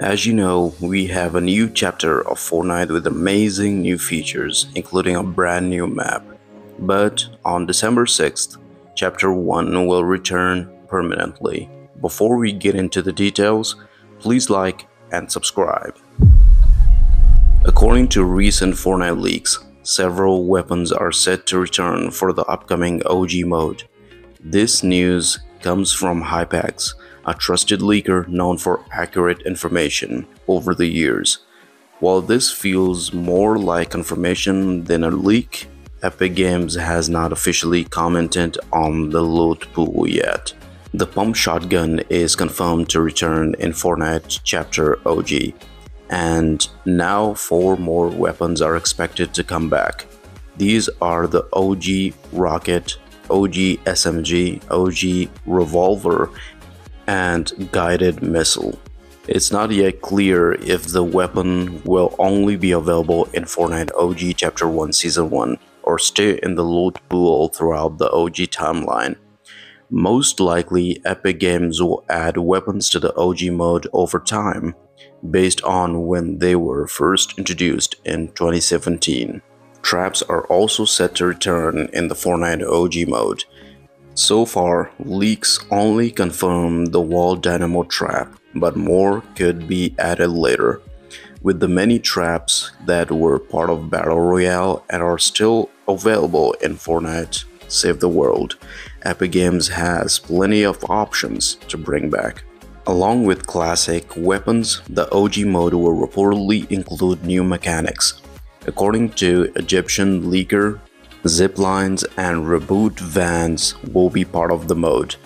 As you know, we have a new chapter of Fortnite with amazing new features, including a brand new map. But on December 6th, Chapter 1 will return permanently. Before we get into the details, please like and subscribe. According to recent Fortnite leaks, several weapons are set to return for the upcoming OG mode. This news comes from Hypex, a trusted leaker known for accurate information over the years. While this feels more like confirmation than a leak, Epic Games has not officially commented on the loot pool yet. The pump shotgun is confirmed to return in Fortnite Chapter OG, and now four more weapons are expected to come back. These are the OG Rocket, OG SMG, OG Revolver, and Guided Missile. It's not yet clear if the weapon will only be available in Fortnite OG Chapter 1 Season 1 or stay in the loot pool throughout the OG timeline. Most likely, Epic Games will add weapons to the OG mode over time, based on when they were first introduced in 2017. Traps are also set to return in the Fortnite OG mode. So far, leaks only confirm the wall dynamo trap, but more could be added later. With the many traps that were part of Battle Royale and are still available in Fortnite Save the World, Epic Games has plenty of options to bring back. Along with classic weapons, the OG mode will reportedly include new mechanics. According to Egyptian leaker, zip lines and reboot vans will be part of the mode.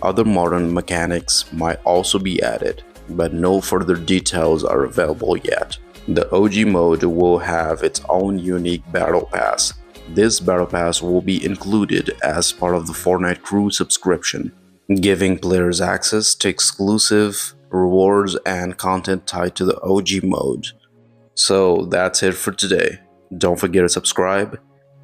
Other modern mechanics might also be added, but no further details are available yet. The OG mode will have its own unique battle pass, this Battle Pass will be included as part of the Fortnite Crew subscription, giving players access to exclusive rewards and content tied to the OG mode. So that's it for today. Don't forget to subscribe,